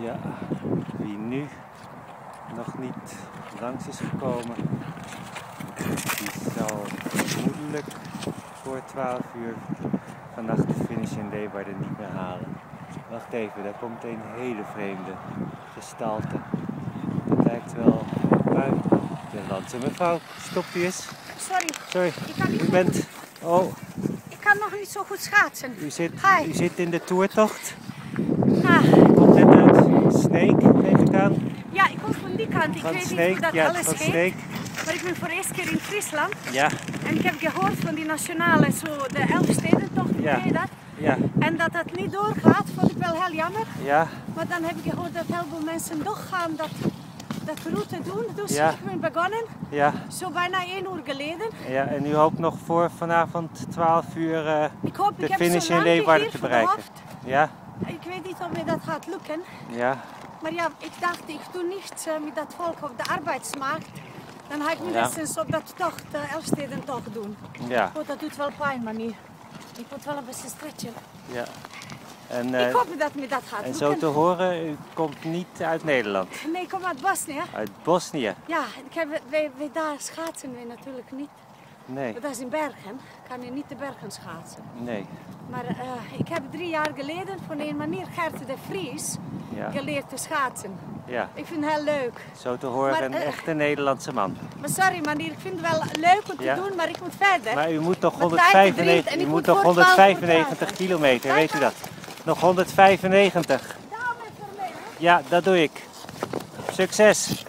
Ja, wie nu nog niet langs is gekomen, die zal vermoedelijk voor 12 uur vannacht de finish in Leeuwarden niet meer halen. Wacht even, daar komt een hele vreemde gestalte. Dat lijkt wel buitenlandse. Mevrouw, stopt u eens. Sorry, Sorry, ik u bent... Oh, ik kan nog niet zo goed schaatsen. u zit, Hi. u zit in de toertocht. Ah, Komt net uit Sneek, neem ik aan. ja, kant. Ik Van weet niet hoe dat ja, alles heet. Maar ik ben voor de eerste keer in Friesland. Ja, En ik heb gehoord van die nationale, zo de Elfstedentocht, Ja. ken je dat? ja, En dat dat niet doorgaat, vond ik wel heel jammer. ja, Maar dan heb ik gehoord dat heel veel mensen toch gaan dat, dat route doen. Dus Ja. ik ben begonnen, ja, zo bijna één uur geleden. ja. En u hoopt nog voor vanavond 12 uur eh, Ik hoop, de ik finish in Leeuwarden te bereiken. Ja, Ik weet niet of me dat gaat lukken. ja, Maar ja, ik dacht, ik doe niets eh, met dat volk op de arbeidsmarkt. Dan ga ik Ja. minstens op dat tocht, de Elfsteden toch doen. ja, Oh, dat doet wel pijn, maar niet. Ik moet wel een beetje stretchen. ja. En, eh, ik hoop dat me dat gaat en zo te horen, u komt niet uit Nederland, Nee, ik kom uit Bosnië. uit Bosnië. Ja, ik heb, wij, wij daar schaatsen we natuurlijk niet. Nee, Dat is in Bergen. Kan je niet de bergen schaatsen. nee, Maar eh, ik heb drie jaar geleden van een manier Gert de Vries ja, geleerd te schaatsen. ja. Ik vind het heel leuk. Zo te horen Maar, een eh, echte Nederlandse man. Maar sorry manier, ik vind het wel leuk om te Ja. doen, maar ik moet verder. Maar u moet dringt 195, en u moet moet nog voor 12 uur 195 praten. kilometer, weet u dat? Nog 195. Dame voor mij, hè? Ja, dat doe ik. Succes!